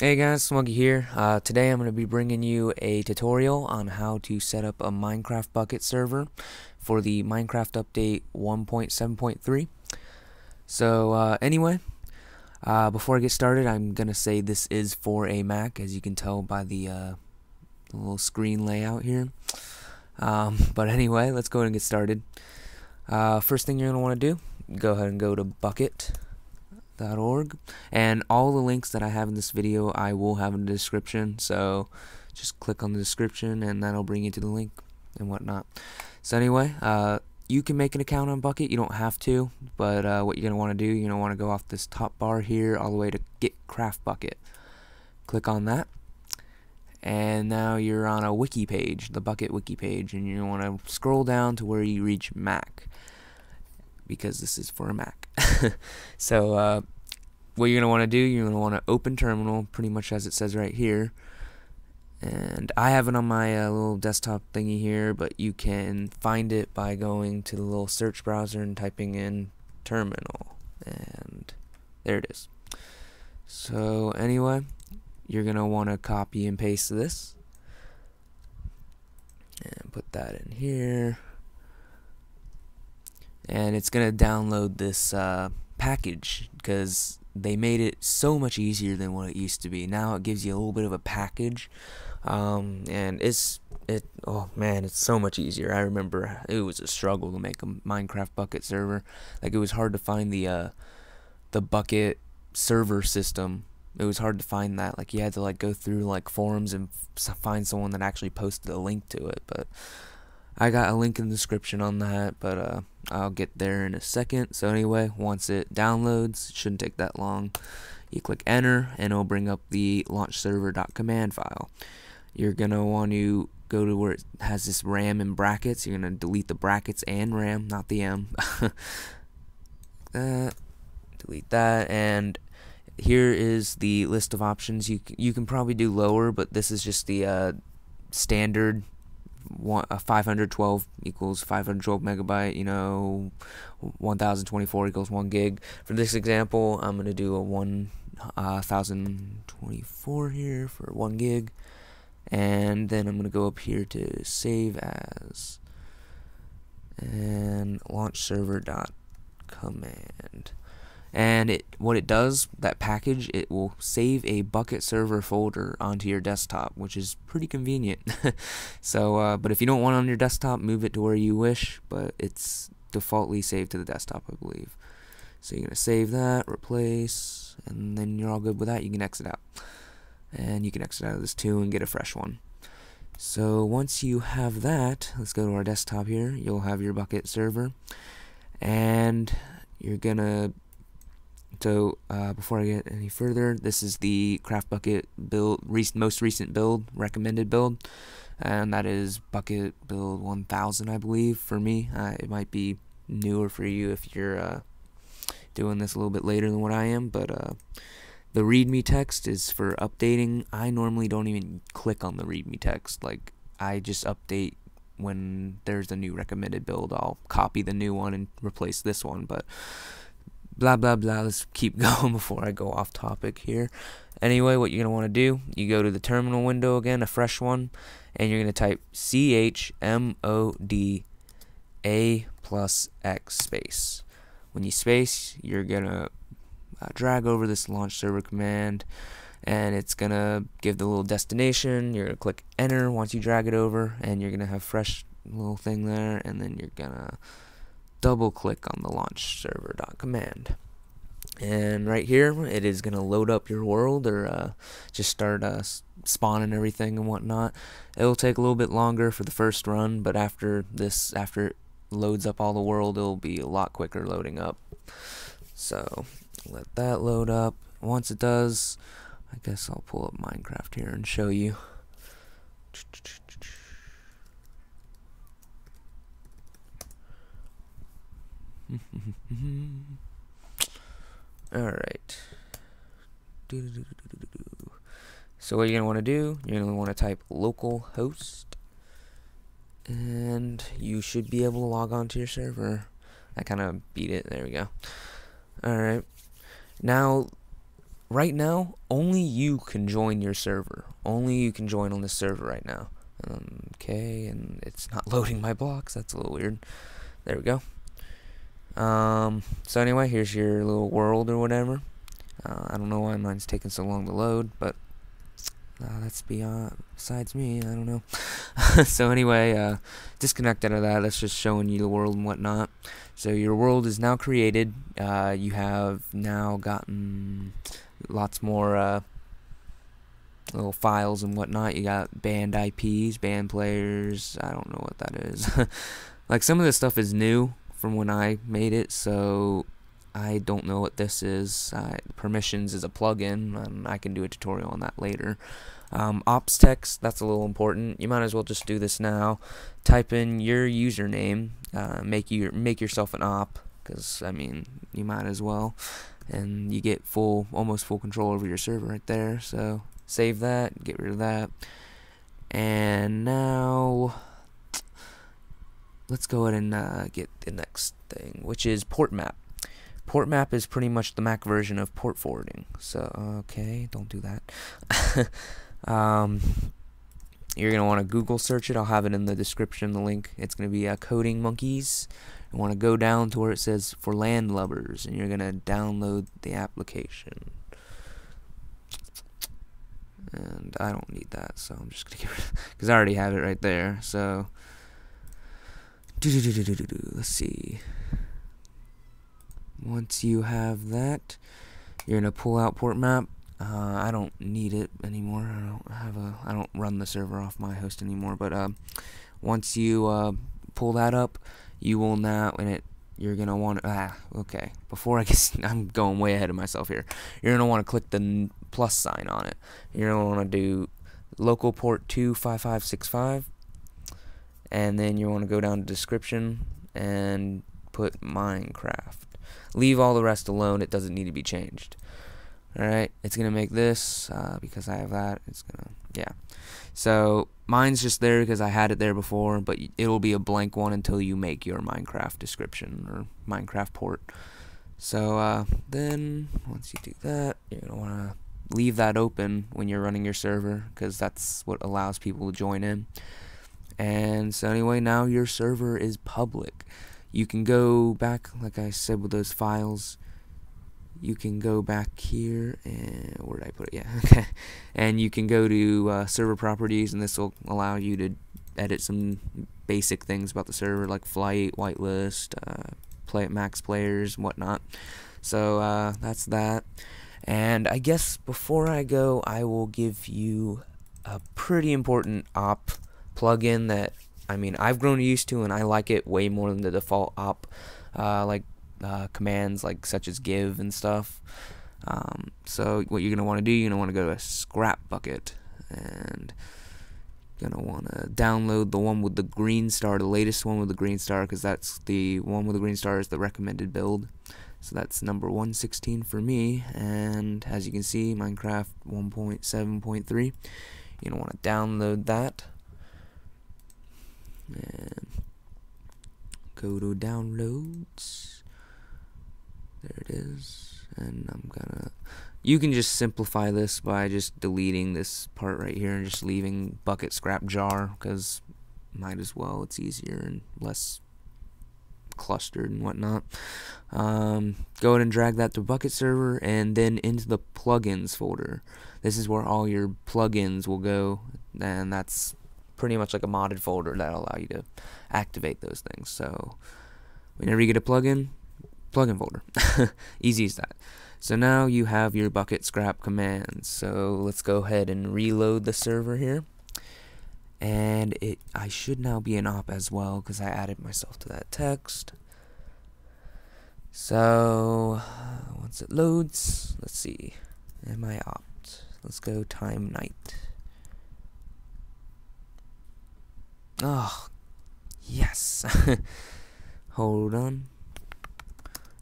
Hey guys, Smuggy here. Uh, today I'm going to be bringing you a tutorial on how to set up a Minecraft Bukkit server for the Minecraft update 1.7.3. So uh, anyway, uh, before I get started, I'm going to say this is for a Mac, as you can tell by the, uh, little screen layout here. Um, but anyway, let's go ahead and get started. Uh, first thing you're going to want to do, go ahead and go to Bukkit org. And all the links that I have in this video I will have in the description. So just click on the description and that'll bring you to the link and whatnot. So anyway uh, you can make an account on Bukkit. you don't have to but uh, what you're gonna want to do you're gonna want to go off this top bar here all the way to get CraftBukkit. Click on that. And now you're on a wiki page the Bukkit wiki page and you want to scroll down to where you reach Mac because this is for a Mac. so uh, what you're going to want to do, you're going to want to open terminal pretty much as it says right here. And I have it on my uh, little desktop thingy here, but you can find it by going to the little search browser and typing in terminal. And there it is. So anyway, you're going to want to copy and paste this. And put that in here and it's gonna download this uh, package because they made it so much easier than what it used to be. Now it gives you a little bit of a package, um, and it's it. Oh man, it's so much easier. I remember it was a struggle to make a Minecraft Bukkit server. Like it was hard to find the uh, the Bukkit server system. It was hard to find that. Like you had to like go through like forums and find someone that actually posted a link to it. But I got a link in the description on that. But uh, I'll get there in a second. So anyway, once it downloads, it shouldn't take that long. You click enter and it'll bring up the launchserver.command file. You're going to want to go to where it has this RAM in brackets. You're going to delete the brackets and RAM, not the M. that, delete that and here is the list of options. You you can probably do lower, but this is just the uh, standard one, uh, 512 equals 512 megabyte, you know, 1024 equals 1 gig. For this example, I'm going to do a 1024 uh, here for 1 gig. And then I'm going to go up here to save as and launch server dot command and it what it does that package it will save a Bukkit server folder onto your desktop which is pretty convenient. So uh, but if you don't want it on your desktop move it to where you wish but it's defaultly saved to the desktop I believe. So you're gonna save that replace and then you're all good with that. You can exit out. And you can exit out of this too and get a fresh one. So once you have that let's go to our desktop here. You'll have your Bukkit server. And you're gonna so uh, before I get any further, this is the CraftBukkit build, most recent build, recommended build, and that is Bukkit Build 1000, I believe, for me. Uh, it might be newer for you if you're uh, doing this a little bit later than what I am, but uh, the README text is for updating. I normally don't even click on the README text. Like, I just update when there's a new recommended build. I'll copy the new one and replace this one, but blah blah blah. Let's keep going before I go off topic here. Anyway what you're going to want to do you go to the terminal window again a fresh one and you're going to type CHMOD A plus X space. When you space you're going to uh, drag over this launch server command and it's going to give the little destination. You're going to click enter once you drag it over and you're going to have fresh little thing there and then you're going to double click on the launch server command And right here, it is going to load up your world or uh, just start uh, spawning everything and whatnot. It'll take a little bit longer for the first run, but after this, after it loads up all the world, it'll be a lot quicker loading up. So let that load up. Once it does, I guess I'll pull up Minecraft here and show you. Alright. So what you're going to want to do, you're going to want to type localhost and you should be able to log on to your server. I kind of beat it. There we go. Alright. Now, right now, only you can join your server. Only you can join on this server right now. Um, okay, and it's not loading my blocks. That's a little weird. There we go. Um, so anyway, here's your little world or whatever. Uh, I don't know why mine's taking so long to load, but uh, that's beyond besides me. I don't know. so anyway, uh, out of that. That's just showing you the world and whatnot. So your world is now created. Uh, you have now gotten lots more uh, little files and whatnot. You got band IPs, band players. I don't know what that is. like some of this stuff is new from when I made it, so I don't know what this is. Uh, permissions is a plugin, and I can do a tutorial on that later. Um, ops text, that's a little important. You might as well just do this now. Type in your username, uh, make you make yourself an op, because I mean you might as well, and you get full, almost full control over your server right there. So save that, get rid of that, and now let's go ahead and uh, get the next thing, which is port map. Port map is pretty much the Mac version of port forwarding. So, okay, don't do that. um, you're going to want to Google search it. I'll have it in the description, the link. It's going to be uh, Coding Monkeys. You want to go down to where it says for land landlubbers, and you're going to download the application. And I don't need that, so I'm just going to get rid of because I already have it right there. So, let's see. Once you have that, you're gonna pull out port map. Uh, I don't need it anymore. I don't have a. I don't run the server off my host anymore. But uh, once you uh, pull that up, you will now and it. You're gonna want ah okay. Before I guess I'm going way ahead of myself here. You're gonna want to click the plus sign on it. You're gonna want to do local port two five five six five, and then you want to go down to description and put Minecraft leave all the rest alone. It doesn't need to be changed. Alright, it's going to make this, uh, because I have that, it's going to, yeah. So, mine's just there because I had it there before, but it'll be a blank one until you make your Minecraft description or Minecraft port. So, uh, then, once you do that, you're going to want to leave that open when you're running your server, because that's what allows people to join in. And so anyway, now your server is public. You can go back like I said with those files. You can go back here and where did I put it? Yeah okay. And you can go to uh, server properties and this will allow you to edit some basic things about the server like flight whitelist uh, play max players and whatnot. So uh, that's that. And I guess before I go I will give you a pretty important op plugin that I mean, I've grown used to and I like it way more than the default op, uh, like uh, commands like such as give and stuff. Um, so what you're gonna want to do, you're gonna want to go to ScrapBukkit and gonna want to download the one with the green star, the latest one with the green star, because that's the one with the green star is the recommended build. So that's number 116 for me, and as you can see, Minecraft 1.7.3. You're gonna want to download that and go to downloads. There it is. And I'm gonna you can just simplify this by just deleting this part right here and just leaving Bukkit scrap jar because might as well. It's easier and less clustered and whatnot. Um, go ahead and drag that to Bukkit server and then into the plugins folder. This is where all your plugins will go and that's pretty much like a modded folder that'll allow you to activate those things. So whenever you get a plugin, plugin folder. Easy as that. So now you have your Bukkit scrap commands. So let's go ahead and reload the server here. And it I should now be an op as well because I added myself to that text. So once it loads, let's see. Am I opt? Let's go time night. Oh, yes. Hold on.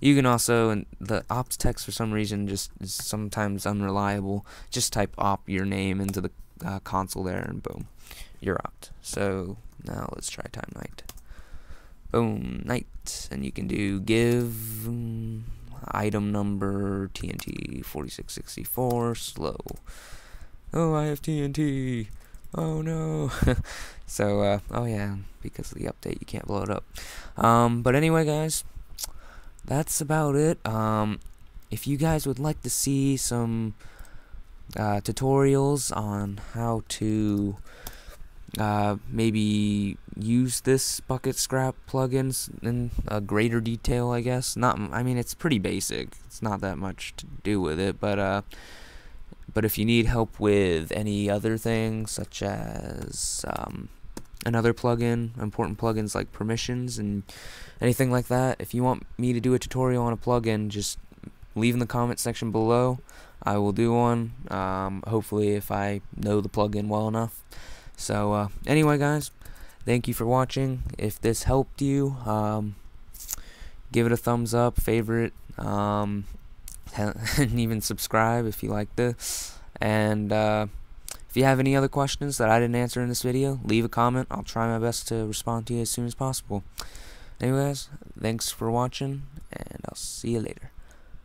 You can also, and the ops text for some reason just is sometimes unreliable. Just type op your name into the uh, console there, and boom, you're opt. So now let's try time night. Boom, night, and you can do give. Um, item number TNT 4664 slow. Oh, I have TNT. Oh no. so uh, oh yeah, because of the update you can't blow it up. Um, but anyway, guys, that's about it. Um, if you guys would like to see some uh, tutorials on how to uh, maybe use this Bukkit scrap plugins in a greater detail, I guess. Not, I mean, it's pretty basic. It's not that much to do with it, but uh, but if you need help with any other things, such as um, another plugin, important plugins like permissions and anything like that, if you want me to do a tutorial on a plugin, just leave in the comment section below. I will do one. Um, hopefully, if I know the plugin well enough. So uh, anyway, guys, thank you for watching. If this helped you, um, give it a thumbs up, favorite, um, and even subscribe if you like this. And uh, if you have any other questions that I didn't answer in this video, leave a comment. I'll try my best to respond to you as soon as possible. Anyways, thanks for watching, and I'll see you later.